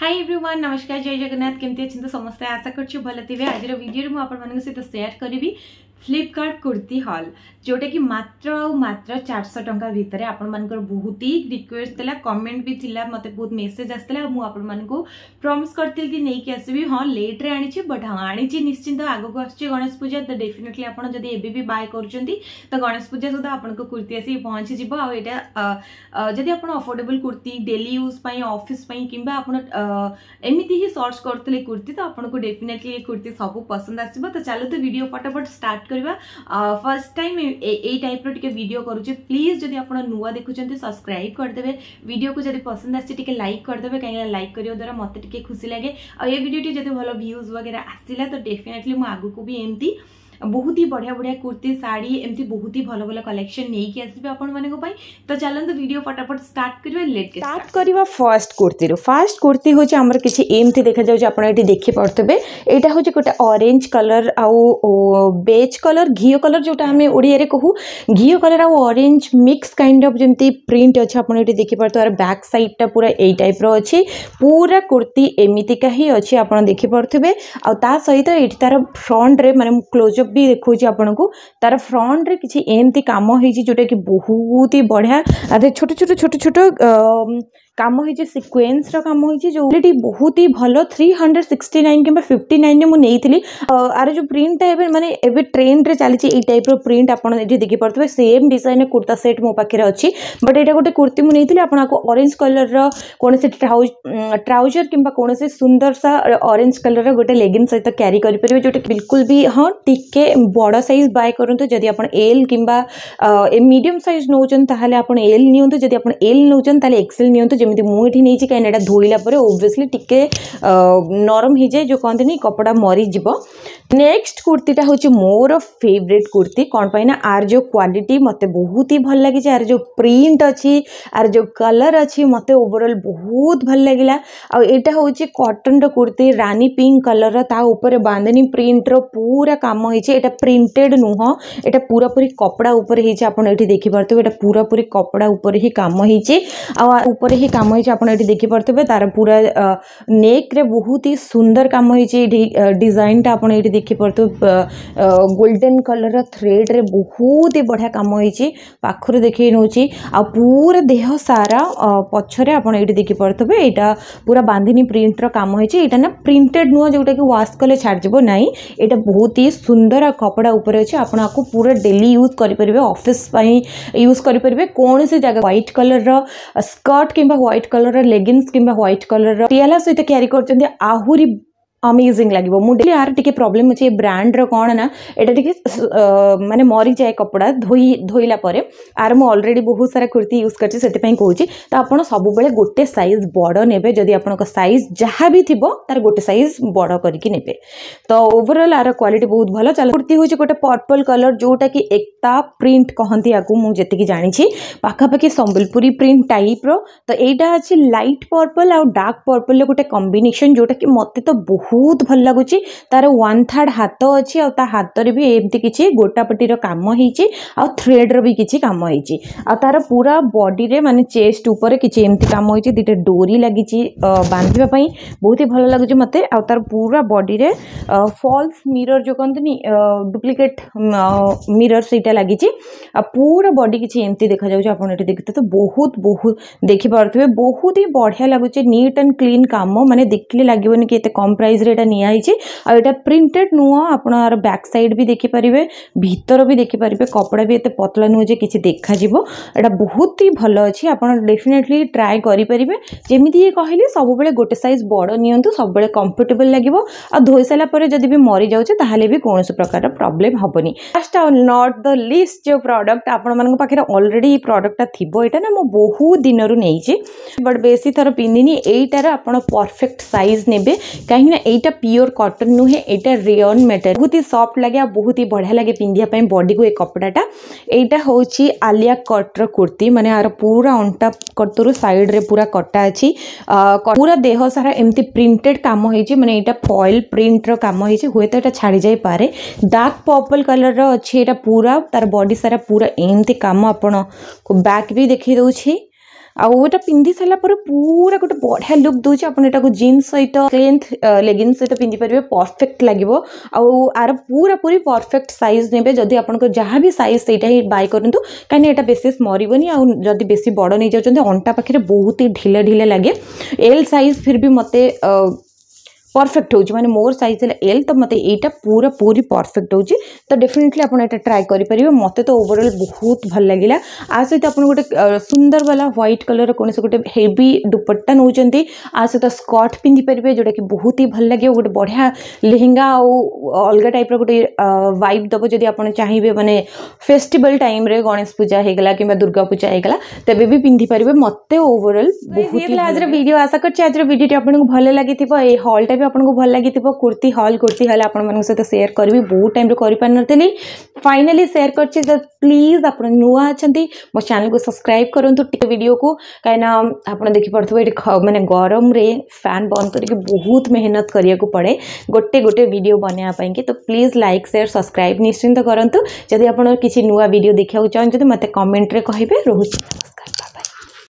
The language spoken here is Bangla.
হাই এভ্রিওয়ান নমস্কার জয় জগন্নাথ কেমতি অনেক সমস্ত আশা করছি ভাল থাকবে আজর ভিডিওরে মু আপনার সহ সেয়ার করবি ফ্লিপকার্ট কুর্তি হল যেটা কি মাত্র আউ মাত্র চারশো টাকা ভিতরে আপনার বহুত হি রিকোয়েস্ট লা কমেন্ট বি লা মতো বহুত মেসেজ আসলে মু আপনার প্রমিস করি কি নেইকি আসবি হ্যাঁ লেট্রে আনিছি বট হ্যাঁ আনিছি নিশ্চিন্ত আগুক আসছে গণেশ পূজা তো ডেফিনেটলি আপনার যদি এবে বি বাই করছেন তো গণেশ পূজা সুদ্ধা আপনার কুর্তি আসি পৌঁছি যাব এটা যদি আপনার অফোর্ডেবল কুর্তি ডেলি ইউজ পাই অফিস পাই কিংবা আপনার এমিতি হি সর্চ করুলে কুর্তি তো আপনার ডেফিনেটলি কুর্তি সব পসন্দ আসবে তো চালু তো ভিডিও ফটাফট স্টার্ট ଷ୍ଟାର୍ଟ କରିବା ଫାର୍ଷ୍ଟ ଟାଇମ୍ ଏଇ ଟାଇପ୍ର ଟିକେ ଭିଡ଼ିଓ କରୁଛି ପ୍ଲିଜ୍ ଯଦି ଆପଣ ନୂଆ ଦେଖୁଛନ୍ତି ସବସ୍କ୍ରାଇବ୍ କରିଦେବେ ଭିଡ଼ିଓକୁ ଯଦି ପସନ୍ଦ ଆସିଛି ଟିକେ ଲାଇକ୍ କରିଦେବେ କାହିଁକିନା ଲାଇକ୍ କରିବା ଦ୍ୱାରା ମୋତେ ଟିକେ ଖୁସି ଲାଗେ ଆଉ ଏ ଭିଡ଼ିଓଟି ଯଦି ଭଲ ଭ୍ୟୁଜ୍ ବଗେରା ଆସିଲା ତ ଡେଫିନେଟଲି ମୁଁ ଆଗକୁ ବି ଏମିତି ବହୁତ ହି ବଢ଼ିଆ ବଢ଼ିଆ କୁର୍ତ୍ତି ଶାଢ଼ୀ ଏମିତି ବହୁତ ହି ଭଲ ଭଲ କଲେକ୍ସନ୍ ନେଇକି ଆସିବେ ଆପଣମାନଙ୍କ ପାଇଁ ତ ଚାଲନ୍ତୁ ଭିଡ଼ିଓ ଫଟାଫଟ ଷ୍ଟାର୍ଟ କରିବା ଲେଟ୍ ଷ୍ଟାର୍ଟ କରିବା ଫାଷ୍ଟ କୁର୍ତ୍ତୀରୁ ଫାଷ୍ଟ କୁର୍ତ୍ତୀ ହେଉଛି ଆମର କିଛି ଏମିତି ଦେଖାଯାଉଛି ଆପଣ ଏଠି ଦେଖିପାରୁଥିବେ ଏଇଟା ହେଉଛି ଗୋଟେ ଅରେଞ୍ଜ କଲର୍ ଆଉ ବେଜ୍ କଲର୍ ଘିଅ କଲର୍ ଯେଉଁଟା ଆମେ ଓଡ଼ିଆରେ କହୁ ଘିଅ କଲର୍ ଆଉ ଅରେଞ୍ଜ ମିକ୍ସ କାଇଣ୍ଡ ଅଫ୍ ଯେମିତି ପ୍ରିଣ୍ଟ ଅଛି ଆପଣ ଏଠି ଦେଖିପାରୁଥିବେ ଆର ବ୍ୟାକ୍ ସାଇଡ଼୍ଟା ପୁରା ଏଇ ଟାଇପ୍ର ଅଛି ପୁରା କୁର୍ତ୍ତୀ ଏମିତିକା ହିଁ ଅଛି ଆପଣ ଦେଖିପାରୁଥିବେ ଆଉ ତା ସହିତ ଏଇଠି ତା'ର ଫ୍ରଣ୍ଟରେ ମାନେ ମୁଁ କ୍ଲୋଜ୍ ଲ୍ୟାପଟପ୍ ବି ଦେଖାଉଛି ଆପଣଙ୍କୁ ତା'ର ଫ୍ରଣ୍ଟରେ କିଛି ଏମିତି କାମ ହେଇଛି ଯେଉଁଟାକି ବହୁତ ହି ବଢ଼ିଆ ଛୋଟ ଛୋଟ ଛୋଟ ଛୋଟ कम हो सिक्वेन्स राम हो जो बहुत ही भल थ्री हंड्रेड सिक्सटी नाइन कि फिफ्टी नाइन में मुझे आर जो प्रिंटा एवं मैंने एवं ट्रेन चली टाइप प्रिंट आप देखी पड़ते सेम डिजाइन कुर्ता सेट मो पाखे अच्छी बट यहाँ गोटे कुर्ती मुझे आपरेज कलर रौन से ट्राउज ट्राउजर कि सुंदर सा अरेज कलर रोटे लेगिन सहित क्यारि करेंगे जो बिलकुल भी हाँ टी बड़ सैज बाय करूँ जब एल कि मीडियम सैज नौ एल नि एल नौ एक्सएल नि केमी मुठी नहीं कहीं धोला पर ओबियसली टी नरम हो जाए जो कहते कपड़ा मरीज नेक्स्ट कुर्तीटा हूँ मोर फेवरेट कुर्ती कौन पर आर जो क्वालिटी मत बहुत ही भल लगे आर जो प्रिंट अच्छी आर जो कलर अच्छी मत ओवरअल बहुत भल लगे आईटा हूँ कटन रुर्ती रानी पिंक कलर तापर बांधनी प्रिंटर पूरा कम होटा प्रिंटेड नुह यहाँ पूरापूरी कपड़ा उपर हो आप देखिपे पूरी कपड़ा उपर ही कम हो କାମ ହେଇଛି ଆପଣ ଏଠି ଦେଖିପାରୁଥିବେ ତାର ପୁରା ନେକ୍ରେ ବହୁତ ହି ସୁନ୍ଦର କାମ ହେଇଛି ଏଠି ଡିଜାଇନ୍ଟା ଆପଣ ଏଠି ଦେଖିପାରୁଥିବେ ଗୋଲ୍ଡେନ୍ କଲର୍ର ଥ୍ରେଡ଼୍ରେ ବହୁତ ହି ବଢ଼ିଆ କାମ ହେଇଛି ପାଖରୁ ଦେଖେଇ ନେଉଛି ଆଉ ପୁରା ଦେହ ସାରା ପଛରେ ଆପଣ ଏଇଠି ଦେଖିପାରୁଥିବେ ଏଇଟା ପୁରା ବାନ୍ଧିନୀ ପ୍ରିଣ୍ଟର କାମ ହେଇଛି ଏଇଟା ନା ପ୍ରିଣ୍ଟେଡ୍ ନୁହଁ ଯେଉଁଟାକି ୱାଶ୍ କଲେ ଛାଡ଼ିଯିବ ନାହିଁ ଏଇଟା ବହୁତ ହି ସୁନ୍ଦର ଆଉ କପଡ଼ା ଉପରେ ଅଛି ଆପଣ ଆକୁ ପୁରା ଡେଲି ୟୁଜ୍ କରିପାରିବେ ଅଫିସ୍ ପାଇଁ ୟୁଜ୍ କରିପାରିବେ କୌଣସି ଜାଗା ହ୍ୱାଇଟ୍ କଲର୍ର ସ୍କର୍ଟ କିମ୍ବା হোয়াইট কলর লেগিংস কিংবা হোয়াইট কলর টিয়ালা সহ ক্যারি করছেন আহরি ଅମେଜିଂ ଲାଗିବ ମୁଁ ଡେଲି ଆର ଟିକେ ପ୍ରୋବ୍ଲେମ୍ ଅଛି ଏ ବ୍ରାଣ୍ଡର କ'ଣ ନା ଏଇଟା ଟିକେ ମାନେ ମରିଯାଏ କପଡ଼ା ଧୋଇ ଧୋଇଲା ପରେ ଆର ମୁଁ ଅଲରେଡ଼ି ବହୁତ ସାରା କୁର୍ତ୍ତୀ ୟୁଜ୍ କରିଛି ସେଥିପାଇଁ କହୁଛି ତ ଆପଣ ସବୁବେଳେ ଗୋଟେ ସାଇଜ୍ ବଡ଼ ନେବେ ଯଦି ଆପଣଙ୍କ ସାଇଜ୍ ଯାହା ବି ଥିବ ତାର ଗୋଟେ ସାଇଜ୍ ବଡ଼ କରିକି ନେବେ ତ ଓଭରଅଲ୍ ଆର କ୍ୱାଲିଟି ବହୁତ ଭଲ ଚାଲ କୁର୍ତ୍ତୀ ହେଉଛି ଗୋଟେ ପର୍ପଲ୍ କଲର୍ ଯେଉଁଟାକି ଏକତା ପ୍ରିଣ୍ଟ କହନ୍ତି ଆକୁ ମୁଁ ଯେତିକି ଜାଣିଛି ପାଖାପାଖି ସମ୍ବଲପୁରୀ ପ୍ରିଣ୍ଟ ଟାଇପ୍ର ତ ଏଇଟା ଅଛି ଲାଇଟ୍ ପର୍ପଲ୍ ଆଉ ଡାର୍କ ପର୍ପଲ୍ର ଗୋଟେ କମ୍ବିନେସନ୍ ଯେଉଁଟାକି ମୋତେ ତ ବହୁତ ବହୁତ ଭଲ ଲାଗୁଛି ତା'ର ୱାନ୍ ଥାର୍ଡ଼ ହାତ ଅଛି ଆଉ ତା ହାତରେ ବି ଏମିତି କିଛି ଗୋଟାପଟିର କାମ ହେଇଛି ଆଉ ଥ୍ରେଡ଼ର ବି କିଛି କାମ ହେଇଛି ଆଉ ତା'ର ପୁରା ବଡ଼ିରେ ମାନେ ଚେଷ୍ଟ ଉପରେ କିଛି ଏମିତି କାମ ହେଇଛି ଦୁଇଟା ଡୋରି ଲାଗିଛି ବାନ୍ଧିବା ପାଇଁ ବହୁତ ହି ଭଲ ଲାଗୁଛି ମୋତେ ଆଉ ତା'ର ପୁରା ବଡ଼ିରେ ଫଲ୍ସ ମିରର ଯେଉଁ କହନ୍ତିନି ଡୁପ୍ଲିକେଟ୍ ମିରର ସେଇଟା ଲାଗିଛି ଆଉ ପୁରା ବଡ଼ି କିଛି ଏମିତି ଦେଖାଯାଉଛି ଆପଣ ଏଠି ଦେଖିଥିବେ ତ ବହୁତ ବହୁତ ଦେଖିପାରୁଥିବେ ବହୁତ ହି ବଢ଼ିଆ ଲାଗୁଛି ନିଟ୍ ଆଣ୍ଡ କ୍ଲିନ୍ କାମ ମାନେ ଦେଖିଲେ ଲାଗିବନି କି ଏତେ କମ୍ ପ୍ରାଇସ୍ সাইজরে এটা নিয়া হয়েছে আর এটা প্রিন্টেড নুহ আপনার ব্যাক সাইড বি দেখিপারে ভিতর বি দেখিপারে কপড়া বি এত পতলা নুহ যে কিছু দেখাযিব এটা বহুত হি ভাল অছি আপনার ডেফিনেটলি ট্রাই করে যেমিতি ইয়ে কহিলি সবুলে গোটে সাইজ বড় নিয়ন্তু সবুলে কমফর্টেবল লাগিব আর ধোই সারা পরে যদি বি মরি যাচ্ছে তাহলে বি কোণী প্রকার প্রোবলেম হবনি লাস্ট আউ নট দ লিস্ট যে প্রডক্ট আপনার পাখে অলরেডি এই প্রডক্টটা থিব এটা না মু বহু দিনর নেইছি বট বেশি থর পিঁধিনি এইটার আপনার পরফেক্ট সাইজ নেবে কিনা এইটা পিওর কটন নুହେଁ ଏଇଟା ରିଅନ୍ ମେଟେରିଆଲ୍ ବହୁତ ହି ସଫ୍ଟ ଲାଗେ ଆଉ ବହୁତ ହି ବଢ଼ିଆ ଲାଗେ ପିନ୍ଧିବା ପାଇଁ ବଡ଼ିକୁ ଏ କପଡ଼ାଟା ଏଇଟା ହେଉଛି ଆଲିଆ କଟ୍ର କୁର୍ତ୍ତୀ ମାନେ ଆର ପୁରା ଅଣ୍ଟା କଟରୁ ସାଇଡ଼୍ରେ ପୁରା କଟା ଅଛି ପୁରା ଦେହ ସାରା ଏମିତି ପ୍ରିଣ୍ଟେଡ୍ କାମ ହେଇଛି ମାନେ ଏଇଟା ଫଏଲ୍ ପ୍ରିଣ୍ଟର କାମ ହେଇଛି ହୁଏତ ଏଇଟା ଛାଡ଼ି ଯାଇପାରେ ଡାର୍କ ପର୍ପଲ୍ କଲର୍ର ଅଛି ଏଇଟା ପୁରା ତାର ବଡ଼ି ସାରା ପୁରା ଏମିତି କାମ ଆପଣଙ୍କୁ ବ୍ୟାକ୍ ବି ଦେଖେଇ ଦେଉଛି ᱟᱨ ᱚᱣᱟটা ᱯᱤᱱᱫᱤ ᱥᱟᱞᱟ ᱯᱚᱨᱮ ᱯᱩᱨᱟ ᱜᱚᱴᱟ ᱵᱚᱲᱦᱟ ᱞᱩᱠ ᱫᱩᱪᱟ ᱟᱯᱱᱮ ᱴᱟᱠᱚ ᱡᱤᱱᱥ ᱥᱟᱭᱛᱚ ᱠᱞᱮᱱᱛ ᱞᱮᱜᱤᱱᱥ ᱥᱮᱴ ᱯᱤᱱᱫᱤ ᱯᱟᱨᱤᱵᱮ ᱯᱟᱨᱯᱷᱮᱠᱴ ᱞᱟᱜᱤᱵᱚ ᱟᱨ ᱟᱨ ᱯᱩᱨᱟᱹ ᱯᱩᱨᱤ ᱯᱟᱨᱯᱷᱮᱠᱴ ᱥᱟᱭᱡ ᱱᱮᱵᱮ ᱡᱚᱫᱤ ᱟᱯᱱᱠᱚ ᱡᱟᱦᱟᱸ ᱵᱤ ᱥᱟᱭᱡ ᱥᱮᱴᱟᱭ ᱵᱟᱭ ᱠᱟᱹᱨᱤᱱᱛᱩ ᱠᱟᱱᱮ ᱮᱴᱟ ᱵᱮᱥᱤᱥ ᱢᱟᱨᱤᱵᱚᱱᱤ ᱟᱨ ᱡᱚᱫᱤ ᱵᱮᱥᱤ ᱵᱚᱲᱚ ᱱᱤᱡᱟᱣ ᱪᱩᱱᱛᱮ ᱚᱱᱴᱟ ᱯ परफेक्ट होने मोर सैज है एल तो मत यहाँ पूरा पूरी परफेक्ट हो तो डेफिनेटली आप ट्राए करेंगे मत तो ओवरअल बहुत भल लगे आ सहित आप गोटे सुंदर वाला ह्वैट कलर कौन से गोटे हेवी दुपट्टा नौ सहित स्कर्ट पिंधिपारे जोटा कि बहुत ही भल लगे गोटे बढ़िया लेहेंगा अलग टाइप रोटे वाइब दब जब आप चाहिए मैंने फेस्टिवल टाइम गणेश पूजा होगा कि दुर्गा पूजा होगा तेब भी पिंधिपारे मत ओवरअल बहुत तो आज भिड आशा कर आज आपको भल लगी हल्टा भी আপনক ভাল লাগিতিব কুর্তি হল কুর্তি হল আপনমানক সাথে শেয়ার করবি বহুত টাইম করি পারন তেলি ফাইনালি শেয়ার করছি দ প্লিজ আপন নয়া আছেনতি মো চ্যানেল কো সাবস্ক্রাইব করুন তো টি ভিডিও কো কাইনা আপন দেখি পড়তো মানে গরম রে ফ্যান বন করকি বহুত মেহনত করিয়া কো পড়ে গটে গটে ভিডিও বনা পায়কি তো প্লিজ লাইক শেয়ার সাবস্ক্রাইব নিশ্চিন্ত করন্ত যদি আপন কিছু নয়া ভিডিও দেখাও চান যতো মতে কমেন্ট রে কইবে রহু নমস্কার